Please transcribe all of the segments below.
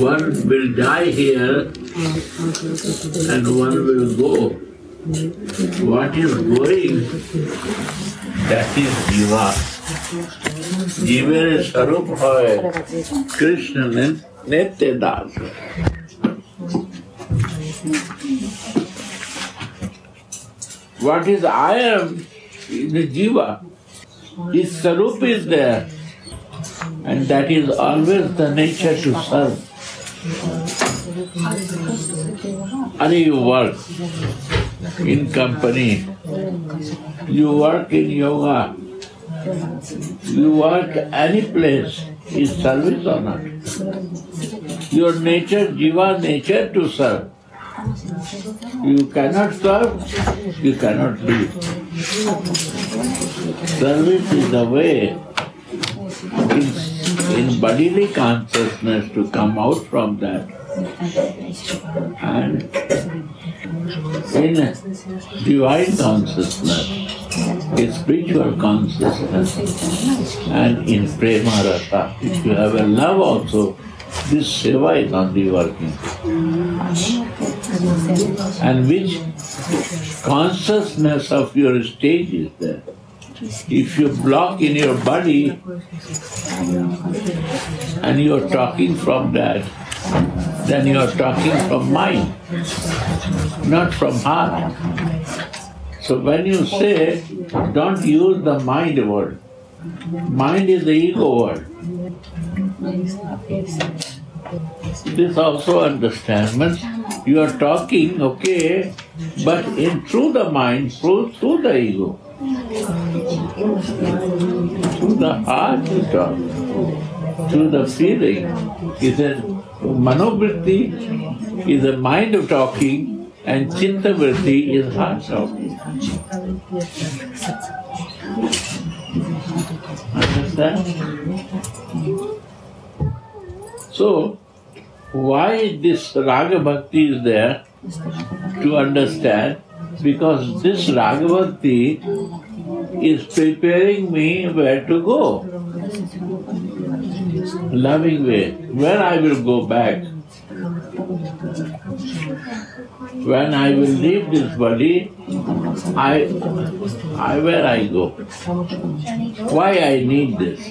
one will die here and one will go. What is going? That is Jiva. Jiva is Sarup Hoy, Krishna Nitya Das. What is I am is the Jiva. His Sarup is there. And that is always the nature to serve. अरे you work in company you work in yoga you work any place is service on at your nature jiva nature to serve you cannot serve you cannot leave service is the way in in bodily consciousness to come out from that. And in divine consciousness, in spiritual consciousness, and in prema rasa, if you have a love also, this seva is only working. And which consciousness of your stage is there? If you block in your body and you are talking from that, then you are talking from mind, not from heart. So when you say, don't use the mind word, mind is the ego word. This also understand means you are talking, okay, but in through the mind, through through the ego. Through the heart you talk, through the feeling. Is a manobritti is the mind of talking and chitta vritti is heart talking. Understand? So, why this Raga Bhakti is there to understand? Because this Raga Bhakti is preparing me where to go. Loving way. Where I will go back. When I will leave this body, I, I where I go. Why I need this?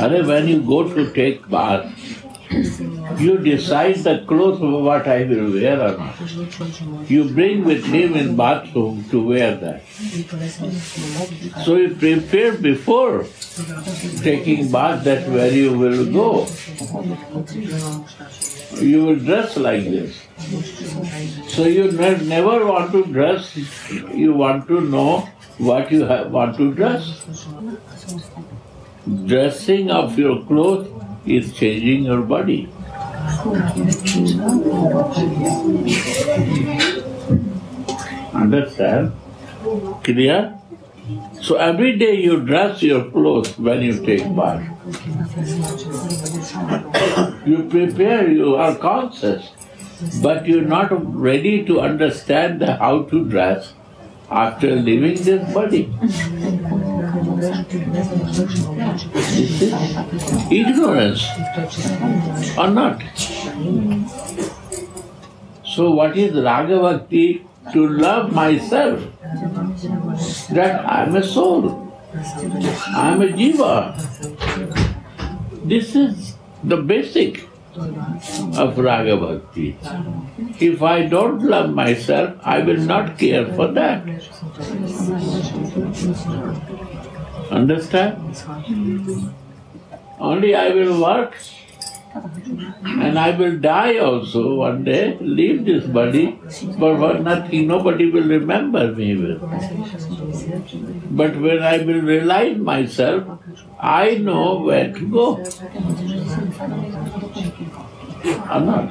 And when you go to take bath, you decide the clothes what I will wear or not. You bring with him in bathroom to wear that. So you prepare before taking bath that where you will go. You will dress like this. So you ne- never want to dress, you want to know what you have, want to dress. Dressing of your clothes is changing your body. Understand? Clear? So every day you dress your clothes when you take bath. you prepare, you are conscious, but you're not ready to understand how to dress after leaving this body. Ignorance or not. So what is Raga Bhakti? To love myself. That I'm a soul. I'm a jiva. This is the basic of Raga Bhakti. If I don't love myself, I will not care for that. Understand? Only I will work and I will die also one day, leave this body, but for nothing, nobody will remember me with. But when I will realize myself, I know where to go. or not?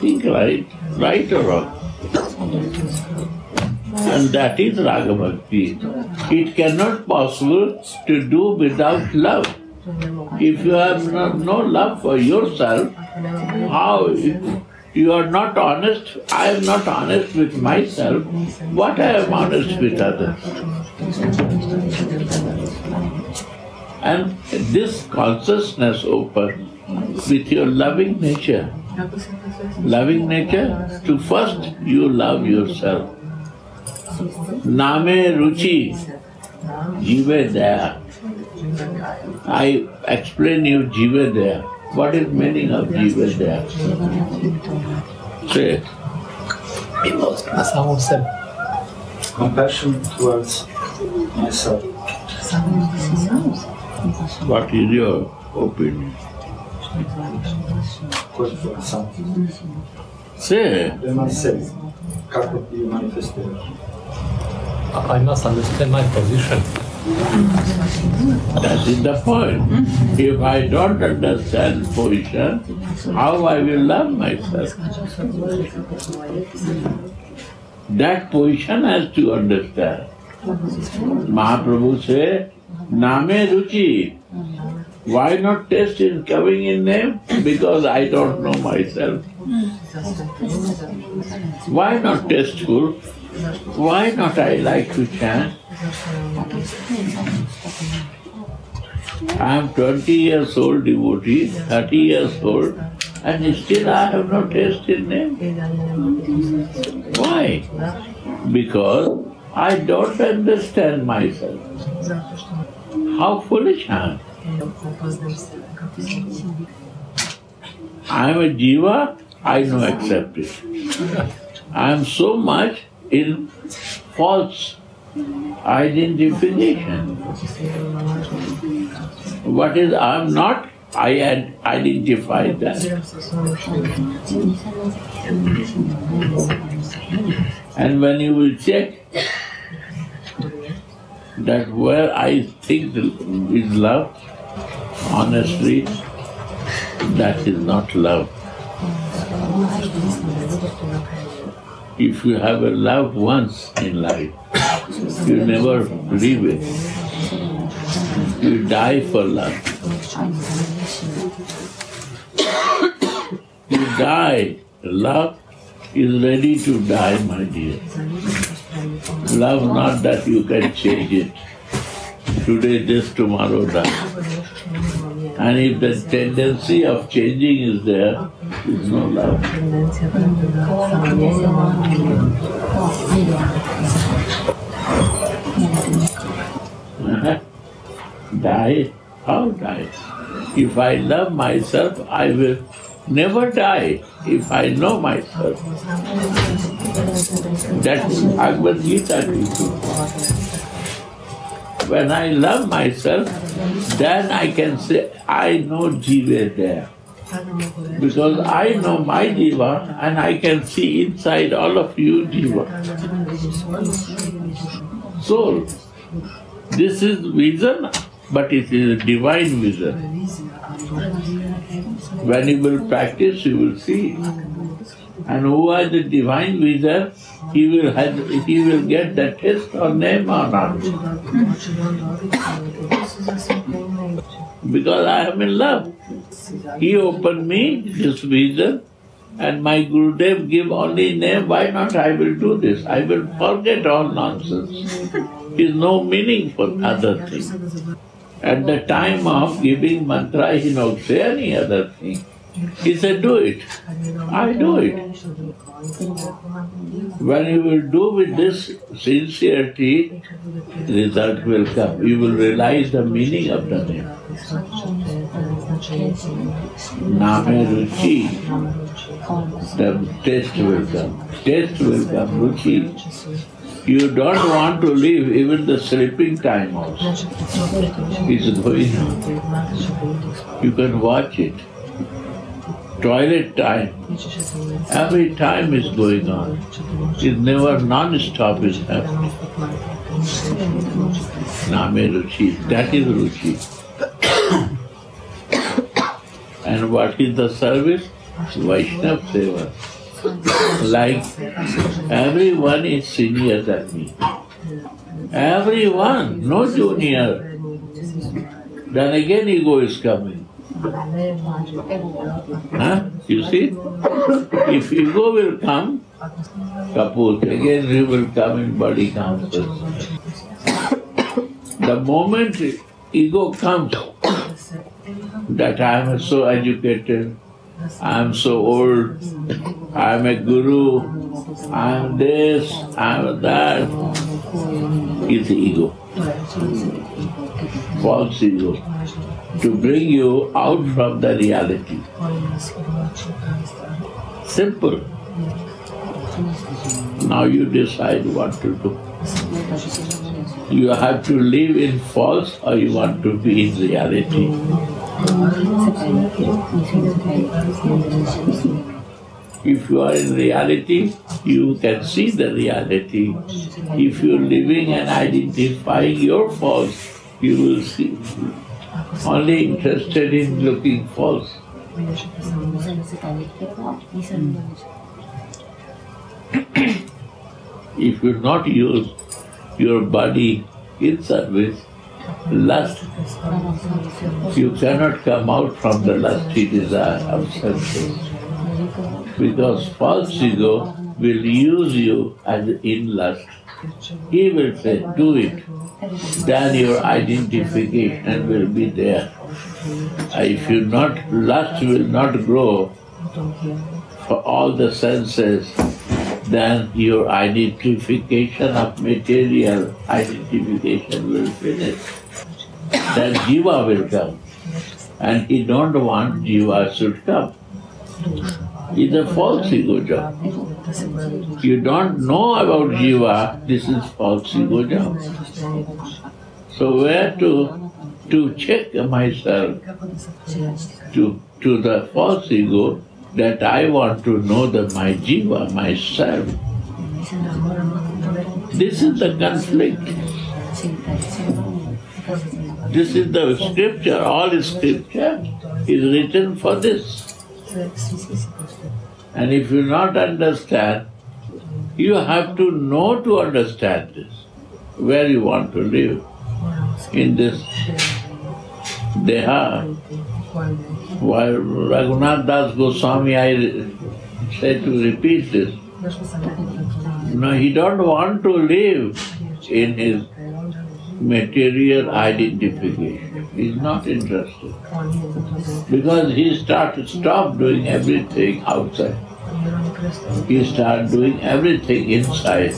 Think right, right or wrong. And that is Raga Bhakti. It cannot possible to do without love. If you have no, no love for yourself, how you are not honest, I am not honest with myself, what I am honest with others? And this consciousness open with your loving nature. Loving nature, to first you love yourself. Name Ruchi, Jive Daya. I explain you Jive Daya. What is meaning of Jive Daya? Say it. Miłość na compassion towards myself. What is your opinion? Coisa do coração. Say it. Do myself. Kako je manifestira. I must understand my position. That is the point. If I don't understand position, how I will love myself? That position has to understand. Mahaprabhu say, Name Ruchi. Why not taste in coming in name? Because I don't know myself. Why not test tasteful? Why not I like to chant? I am 20 years old devotee, 30 years old, and still I have not tasted name. Why? Because I don't understand myself. How foolish I am. I am a jiva, I know accept it. I am so much in false identification. What is I am not, I had identified that. And when you will check that where I think is love, honestly, that is not love. If you have a love once in life, you never leave it. You die for love. You die. Love is ready to die, my dear. Love not that you can change it. Today this, tomorrow that. And if the tendency of changing is there. Uh-huh. die? How die? If I love myself, I will never die if I know myself. That's Bhagavad Gita teaching. When I love myself, then I can say, I know Jiva there. Because I know my Jiva and I can see inside all of you Jiva. Soul. This is vision, but it is a divine vision. When you will practice, you will see. And who has the divine vision, he will have, he will get the taste or name or not. Because I am in love. He opened me this vision and my Gurudev give only name, why not I will do this? I will forget all nonsense. Is no meaning for other thing. At the time of giving mantra, he say any other thing. He said, do it. I do it. When you will do with this sincerity, result will come. You will realize the meaning of the name. Name Ruchi. The taste will come. Taste will come. Ruchi. You don't want to leave even the sleeping time also. It's going on. You can watch it. Toilet time. Every time is going on. It's never non-stop is happening. Name Ruchi. That is Ruchi. And what is the service? Vaishnav Seva. Like everyone is senior than me. Everyone, no junior. Then again ego is coming. Huh? You see? If ego will come, kaput, again he will come in body consciousness. The moment ego comes, that I am so educated, I am so old, I am a guru, I am this, I am that, is ego, false ego, to bring you out from the reality. Simple. Now you decide what to do. You have to live in false or you want to be in reality. If you are in reality, you can see the reality. If you're living and identifying your false, you will see. Only interested in looking false. If you not use your body in service, lust, you cannot come out from the lusty desire of senses. Because false ego will use you as in lust. He will say, do it. Then your identification will be there. Uh, if you not, lust will not grow for all the senses, then your identification of material identification will finish. Then jiva will come. And he don't want jiva should come. It's a false ego job. You don't know about jiva, this is false ego job. So where to to check myself to to the false ego that I want to know that my jiva, myself. This is the conflict. This is the scripture. All scripture is written for this. And if you not understand, you have to know to understand this, where you want to live. In this deha, while Raghunath Das Goswami, I said to repeat this. No, he don't want to live in his material identification. He's not interested. Because he started stop doing everything outside. He started doing everything inside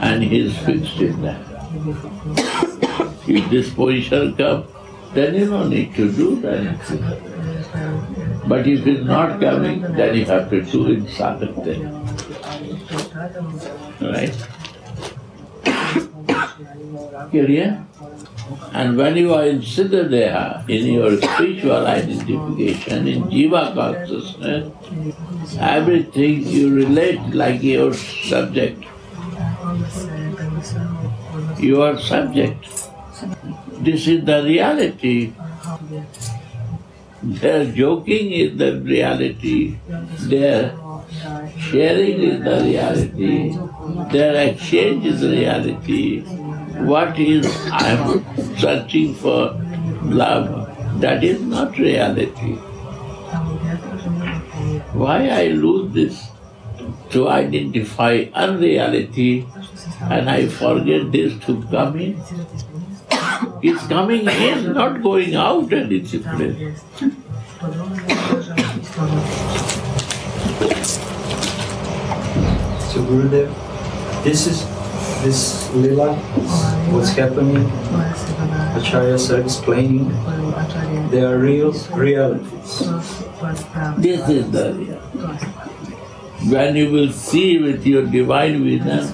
and he is fixed in that. If this position comes, then you don't need to do anything. But if it's not coming, then you have to do in sadhak then. Right? Clear? And when you are in Siddha Deha, in your spiritual identification, in Jiva consciousness, everything you relate like your subject. You are subject. This is the reality. Their joking is the reality. Their sharing is the reality. Their exchange is the reality. What is I am searching for love? That is not reality. Why I lose this? To identify unreality and I forget this to come in. It's coming in, not going out and its place. So Gurudev, this is this lila, what's happening. Acharyas are explaining. They are real realities. This is the real. When you will see with your divine vision,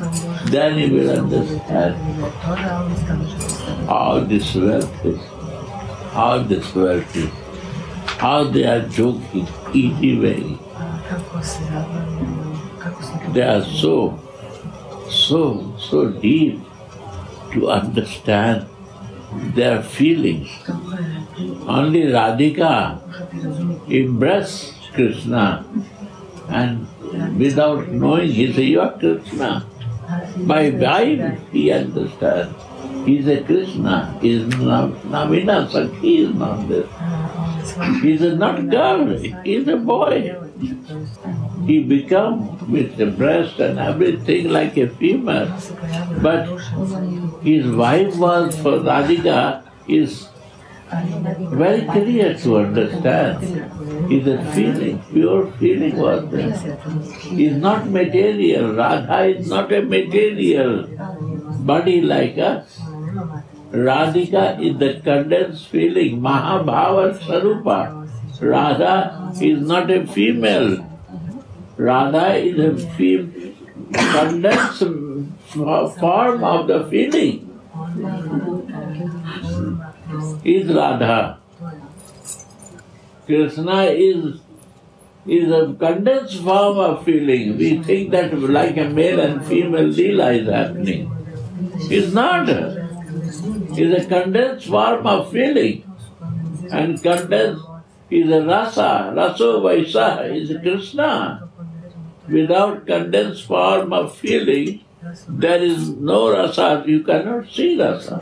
then you will understand how this wealth is, how this wealth is, how they are joking, easy way. They are so, so, so deep to understand their feelings. only Radhika embraced Krishna and without knowing he said, You are Krishna. By why he understands. He is a Krishna, he is Nav- Navina Sakhi is not this. He is not a girl, he is a boy. He become with the breast and everything like a female. But his wife was for Radhika is very clear to understand. Is a feeling, pure feeling was there. Is not material. Radha is not a material body like us. Radhika is the condensed feeling, Mahabhava Sarupa. Radha is not a female. Radha is a condensed form of the feeling. Is Radha. Krishna is is a condensed form of feeling. We think that like a male and female lila is happening. It's not. It's a condensed form of feeling. And condensed is a rasa. Raso Vaisa is Krishna. Without condensed form of feeling, there is no rasa. You cannot see rasa.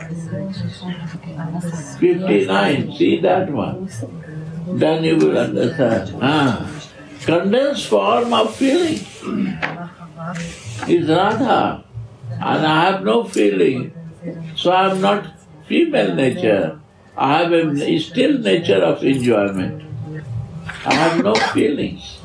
59, see that one. Then you will understand. Ah, condensed form of feeling is Radha. And I have no feeling. So I am not female nature. I have a still nature of enjoyment. I have no feelings.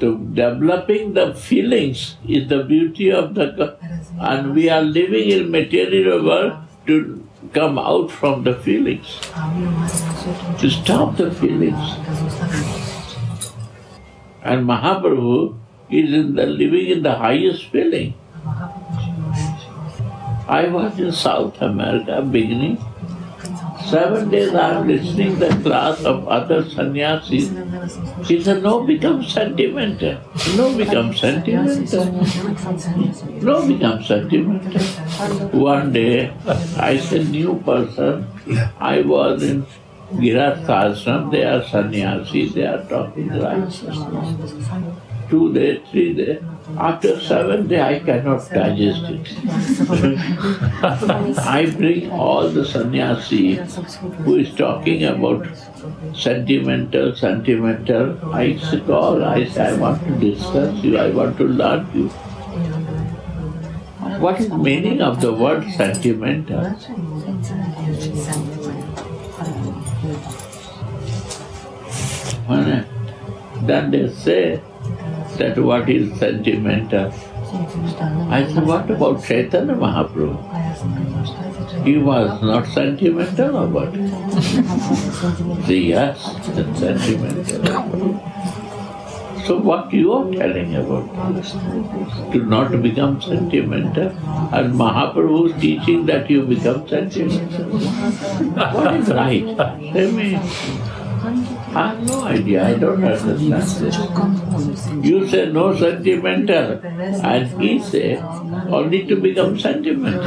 To developing the feelings is the beauty of the and we are living in material world to come out from the feelings, to stop the feelings. And Mahaprabhu is in the living in the highest feeling. I was in South America beginning. Seven days I am listening the class of other sannyasis. He said, no become sentimental. No become sentimental. No become sentimental. One day I said new person. I was in Grihastha ashram, they are sannyasi, they are talking right. Two days, three days. After seven day I cannot digest it. I bring all the sannyasi who is talking about sentimental, sentimental. I call, I say, I want to discuss you, I want to learn you. What is meaning of the word sentimental? When then they say that what is sentimental? I said, what about Chaitanya Mahaprabhu? He was not sentimental or what? See, yes, sentimental. So what you are telling about? To not become sentimental? And Mahaprabhu is teaching that you become sentimental. What is right? Tell me. I have no idea, I don't understand this. You say no sentimental, and he say only to become sentimental.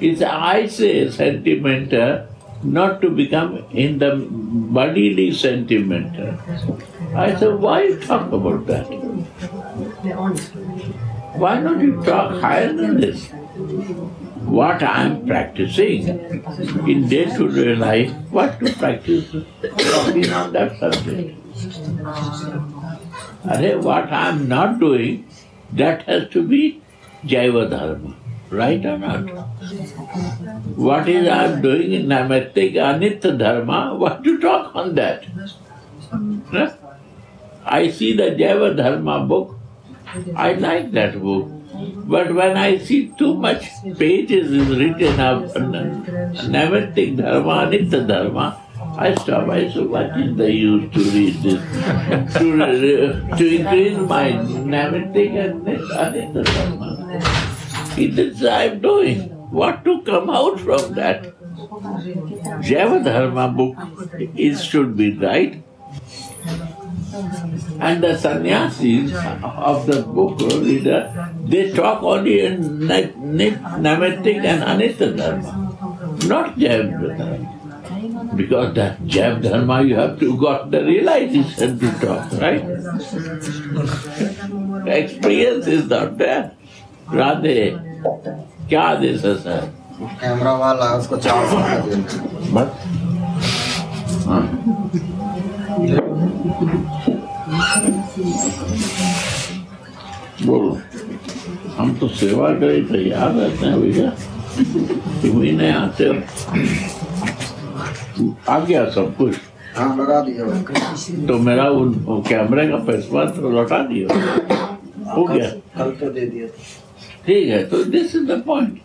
It's I say sentimental, not to become in the bodily sentimental. I said, why talk about that? Why don't you talk higher than this? What I am practicing in day-to-day life, what to practice talking on that subject? Are what I am not doing, that has to be Jaiva Dharma, right or not? What is I am doing in Naimittik Anitya Dharma, what to talk on that? I see the Jaiva Dharma book, I like that book. But when I see too much pages is written of Naimittik Dharma, Anitya Dharma, I stop. I say, what is the use to read this? to, to increase my Naimittik and Anitya Dharma. It is I am doing. What to come out from that? Jaiva Dharma book is should be right. And the sannyasis of the book reader, they talk only in naimittik and anitya dharma, not jaiv dharma. Because that jaiv dharma you have to got the realization to talk, right? Experience is not there. Radhe, kya this is sir? Camera वाला उसको चार बस बोलो हम तो सेवा करे तैयार रहते हैं भैया। तुम ही नहीं आते हो? आ गया सब कुछ। हाँ लगा दिया। तो मेरा उन कैमरे का पैसा तो लौटा दियो। हो गया। कल तो दे दिया ठीक है तो this is the point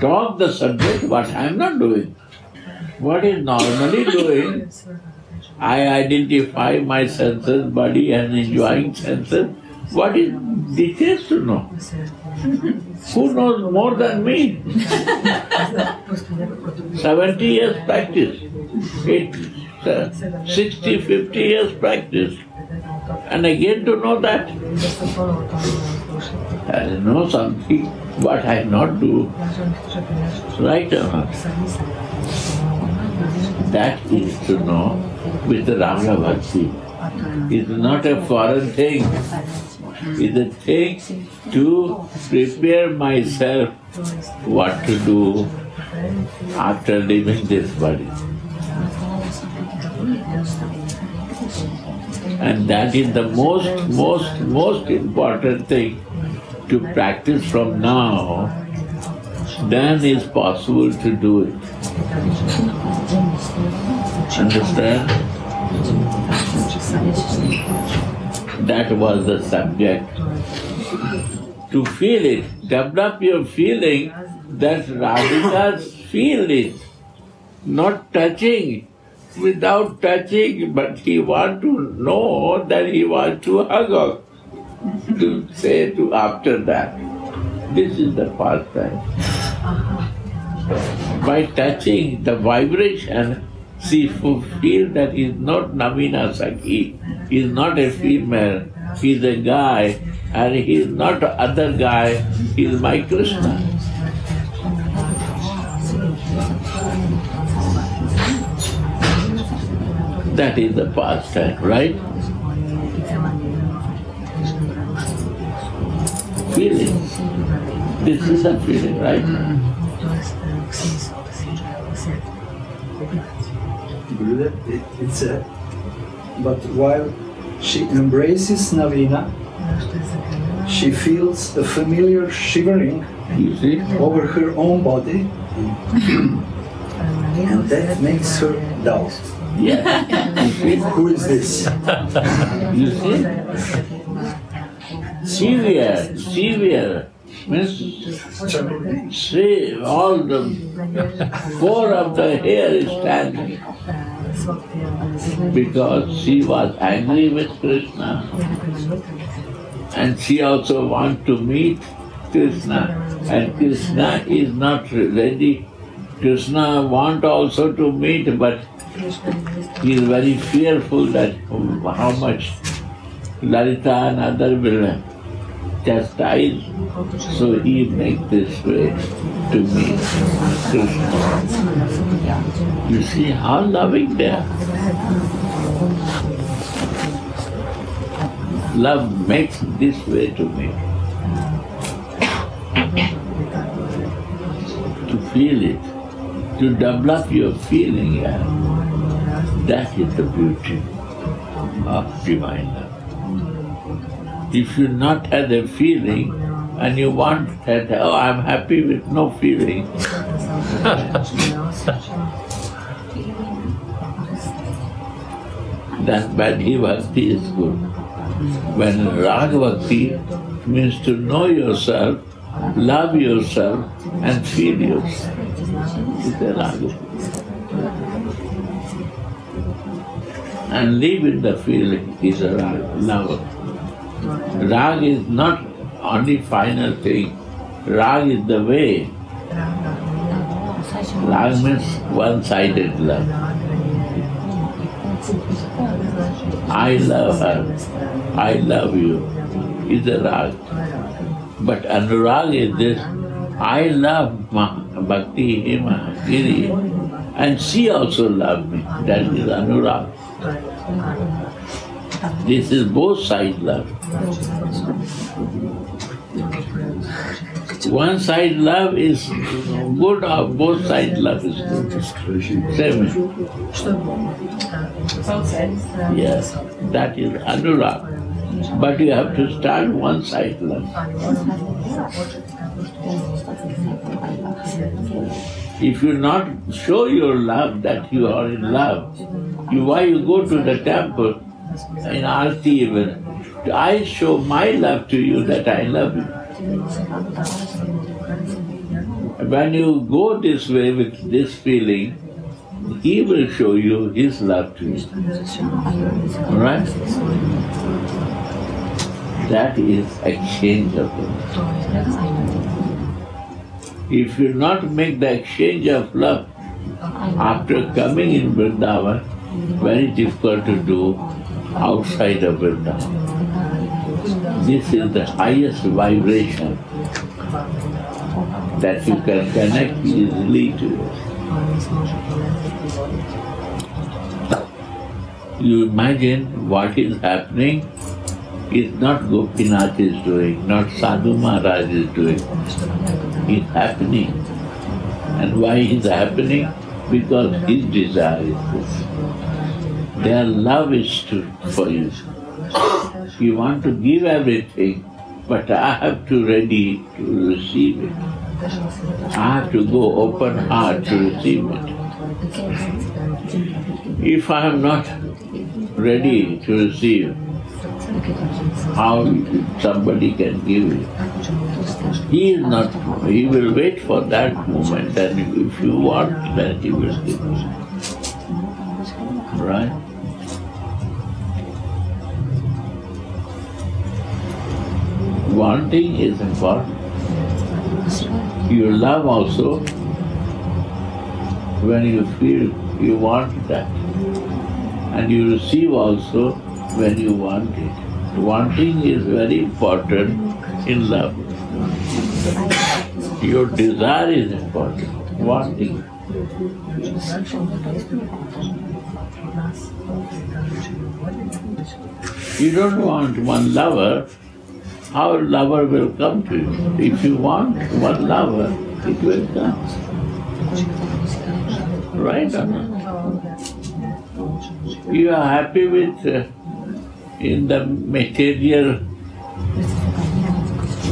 Talk the subject, what I am not doing. What is normally doing, I identify my senses, body and enjoying senses. What is details to know? Who knows more than me? 70 years practice, it, uh, 60, 50 years practice, and again to know that. I know something, what I not do, right or not? That is to know with the Bhakti. It's not a foreign thing. It's a thing to prepare myself what to do after leaving this body. And that is the most, most, most important thing to practice from now, then is possible to do it. Understand? That was the subject. To feel it, develop your feeling that Radhika's feel it, not touching, without touching, but he want to know that he want to hug to say to after that. This is the pastime. By touching the vibration, she feel that he is not Navina Sakhi, he is not a female, he is a guy, and he is not other guy, he is my Krishna. That is the pastime, right? Feeling. This is a feeling, right? Gurudev, it, it's a, but while she embraces Navina, she feels a familiar shivering You see? over her own body, and that makes her doubt. Yeah. Who is this? You see? Severe, severe. Means see all the core of the hair is standing. Because she was angry with Krishna. And she also want to meet Krishna. And Krishna is not ready. Krishna want also to meet but he is very fearful that how much Lalita and other will chastise, so he makes this way to me, Krishna. You see how loving they are. Love makes this way to me. To feel it, to develop your feeling, yeah. That is the beauty of divine love. If you not have a feeling and you want that, oh, I'm happy with no feeling, then Bhakti Bhakti is good. When Raga Bhakti means to know yourself, love yourself, and feel yourself. It's a Raga And live in the feeling is a love. Rag is not only final thing, rag is the way. Rag means one-sided love. I love her, I love you, is a rag. But anurag is this, I love Bhakti Hima Giri, and she also loves me. That is anurag. This is both side love. One side love is good or both side love is good. Same. Yes, that is anurag. But you have to start one side love. If you not show your love that you are in love, you why you go to the temple in Aarti even, I show my love to you that I love you. When you go this way with this feeling, he will show you his love to you. Alright? That is exchange of love. If you not make the exchange of love after coming in Vrindavan, very difficult to do outside of Vrindavan. This is the highest vibration that you can connect easily to. You imagine what is happening is not Gopinath is doing, not Sadhu Maharaj is doing. It's happening. And why is happening? Because his desire is this. Their love is to, for you. You want to give everything, but I have to ready to receive it. I have to go open heart to receive it. If I am not ready to receive, how somebody can give it? He is not, he will wait for that moment and if you want, then he will give you. Right? Wanting is important. Your love also, when you feel you want that, and you receive also when you want it. Wanting is very important in love. Your desire is important. Wanting. You don't want one lover, how lover will come to you? If you want one lover, it will come. Right? You are happy with uh, in the material.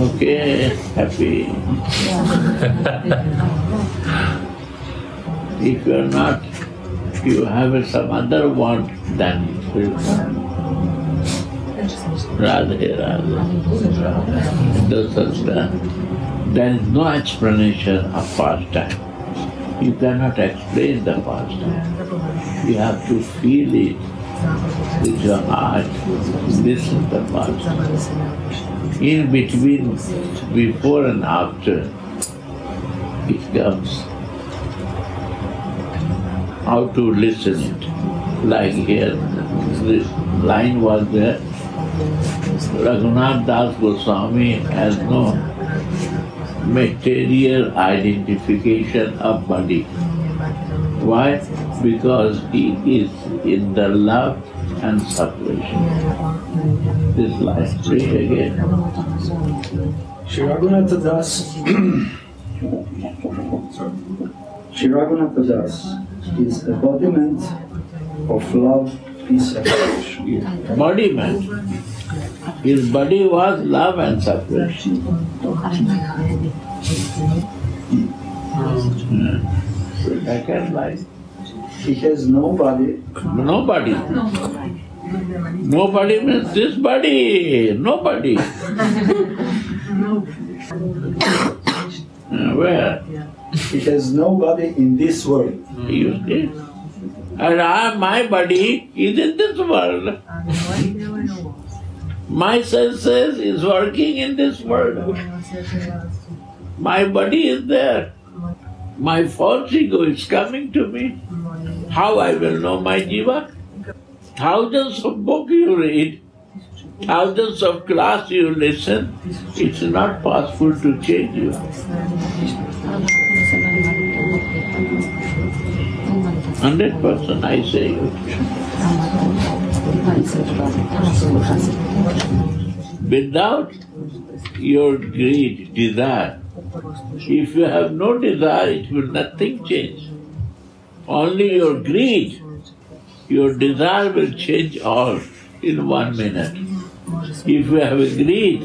Okay, happy. if you are not, you have some other want, then it will come. Radhe, Radhe. Those are the- There is no explanation of pastime. You cannot explain the pastime. You have to feel it with your heart. This is the pastime. In between, before and after, it comes. How to listen it. Like here, this line was there. Raghunath Das Goswami has no material identification of body. Why? Because he is in the love and separation. This line, read again. Shri Raghunatha Das. Shri Raghunatha Das is embodiment of love, and separation. Embodiment. His body was love and separation. Second line. He has no body, Nobody. Nobody means this body. Nobody. Where? he has no body in this world. You see? And I, my body is in this world. My senses is working in this world. My body is there. My false ego is coming to me. How I will know my jiva? Thousands of books you read, thousands of class you listen, it's not possible to change you. Hundred percent I say. Without your greed, desire, if you have no desire, it will nothing change. Only your greed, your desire will change all in one minute. If you have a greed,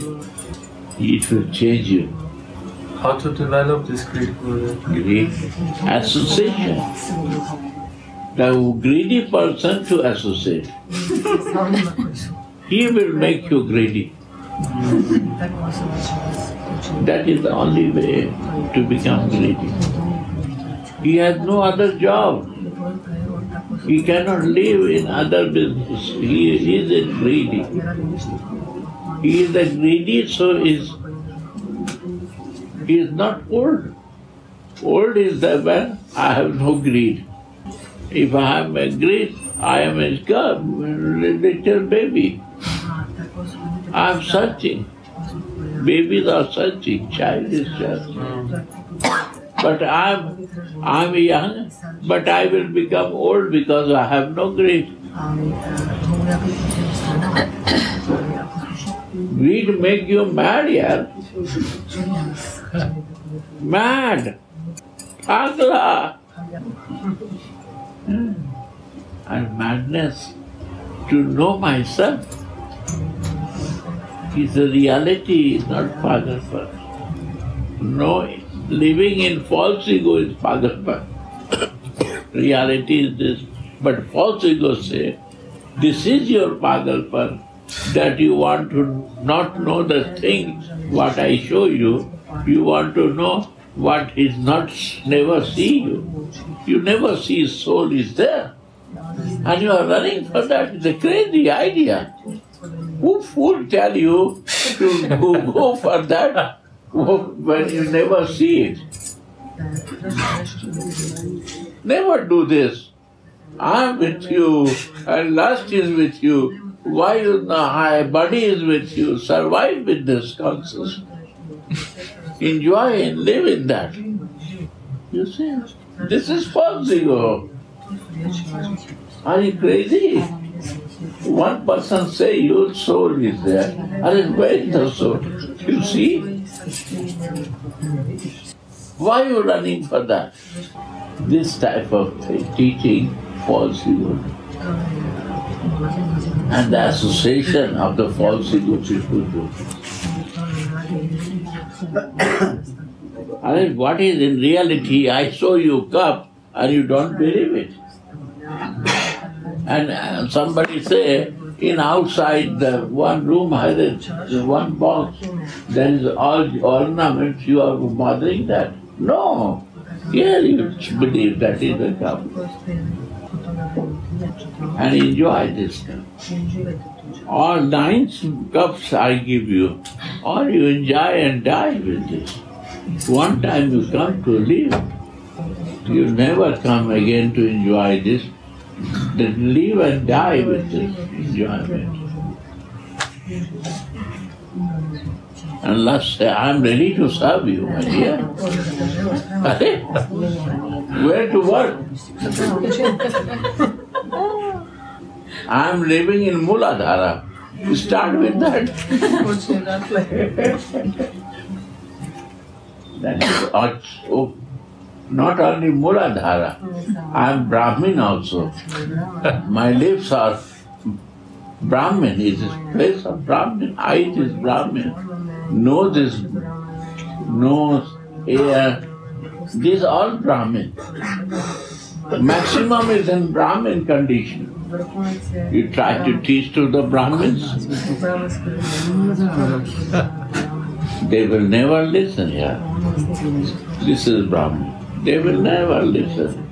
it will change you. How to develop this greed? Greed, association. The greedy person to associate. He will make you greedy. That is the only way to become greedy. He has no other job. He cannot live in other business. He is a greedy. He is a greedy, so is he is not old. Old is the when I have no greed. If I am a greed, I am a girl, little baby. I am searching. Babies are searching, child is searching. But I am I am young, but I will become old because I have no greed. Greed make you mad, yaar. Mad. Agla. Hmm. And madness to know myself is a reality, not pagalpan. No, living in false ego is pagalpan. reality is this. But false ego say, this is your pagalpan, that you want to not know the thing what I show you, you want to know what is not, never see you. You never see soul is there. And you are running for that. It's a crazy idea. Who fool tell you to go, go for that when you never see it? Never do this. I am with you and lust is with you. Why is high body is with you? Survive with this consciousness. Enjoy and live in that. You see, this is false ego. Are you crazy? One person say your soul is there. And where is the soul? You see? Why are you running for that? This type of teaching false ego. And the association of the false ego people do. I mean, what is in reality? I show you cup and you don't believe it. And uh, somebody say, in outside the one room has a, one box, there is all ornaments, you are bothering that. No, here you believe that is the cup. And enjoy this cup. All nine cups I give you, or you enjoy and die with this. One time you come to live, you never come again to enjoy this. Then live and die with this enjoyment. Unless I'm ready to serve you, my dear. Where to work? I'm living in Muladhara. Start with that. That is also oh, not only Muladhara, I am Brahmin also. My lips are Brahmin, it is place of Brahmin, eye is Brahmin, nose is nose, ear, these all Brahmin. Maximum is in Brahmin condition. You try to teach to the Brahmins, they will never listen here. This is Brahmin. They will never listen.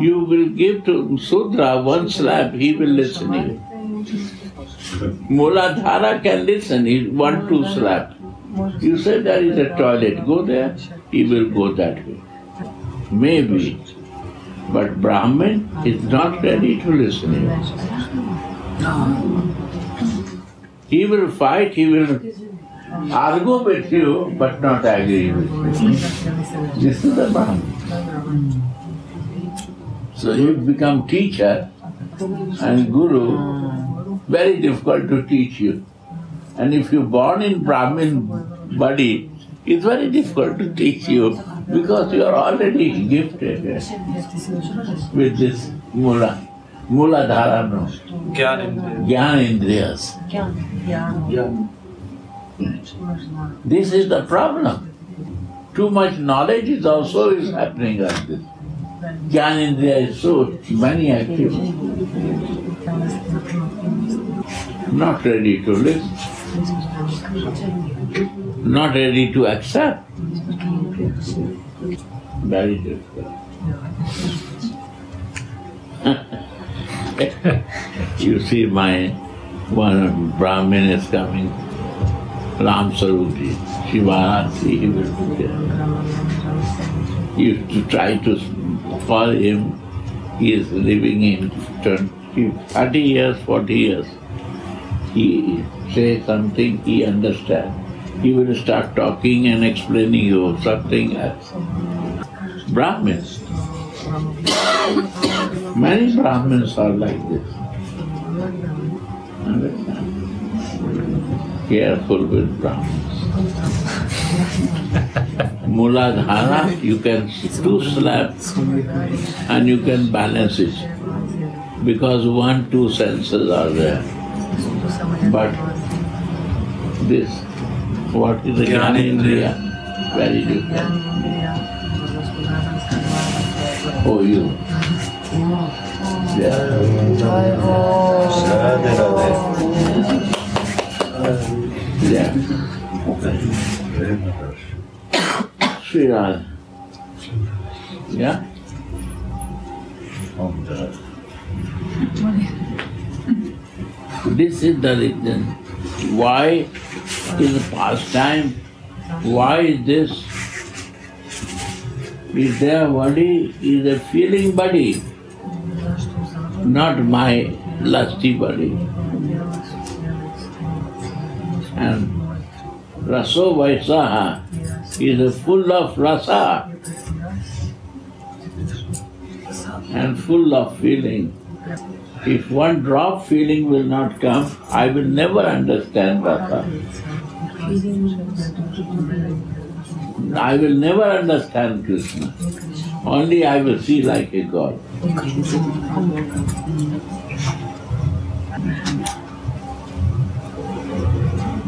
You will give to Sudra one slap, he will listen to you. Muladhara can listen, he one two slap. You say there is a toilet, go there, he will go that way. maybe, but Brahmin is not ready to listen. He will fight, he will argue with you, but not agree with you. This is the Brahmin. So you become teacher and guru, very difficult to teach you. And if you're born in Brahmin body, it's very difficult to teach you because you are already gifted with this mula, mula dharana, jnana indriyas. This is the problem. Too much knowledge is also is happening like this. Jnanendriya is so many active. Not ready to listen. Not ready to accept. Very difficult. you see my one Brahmin is coming, Ram Saruji, Shivarati, he will be there. to try to call him. He is living in 20, 30 years, 40 years. He say something, he understand. He will start talking and explaining you something else. Brahmins. Many Brahmins are like this. Understand? Careful with Brahmins. Muladhara, you can do slap and you can balance it because one, two senses are there. But this, what is the Jnanendriya? Very different. Oh, you. Yeah. Yeah. Sri Radha. Yeah? This is the reason why in the past time, why is this? Is their body is a feeling body, not my lusty body. And raso vaisaha is full of rasa and full of feeling. If one drop feeling will not come, I will never understand rasa. I will never understand Krishna. Only I will see like a God.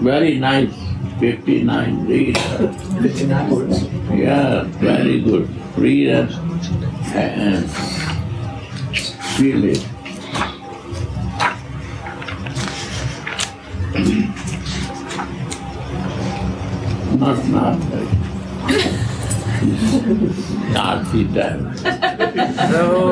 Very nice. 59. Read. 59 words. Yeah, very good. Read and, and feel it. Not not not sit and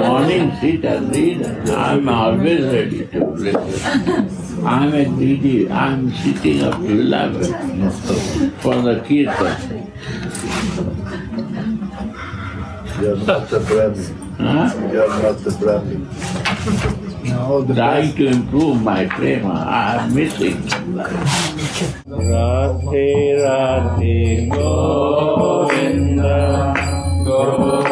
morning sit and read. I'm always ready to listen. I'm a greedy. I'm sitting up to eleven for the kirtan. You're not a Brahmin. Huh? You are not the No, the Trying to improve my prema, I am missing. Govinda Govinda